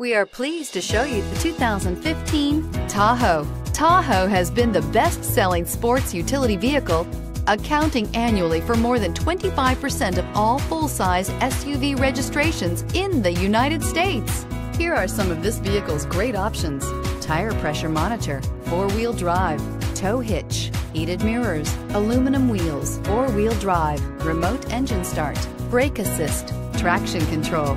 We are pleased to show you the 2015 Tahoe. Tahoe has been the best-selling sports utility vehicle, accounting annually for more than 25% of all full-size SUV registrations in the United States. Here are some of this vehicle's great options. Tire pressure monitor, four-wheel drive, tow hitch, heated mirrors, aluminum wheels, four-wheel drive, remote engine start, brake assist, traction control,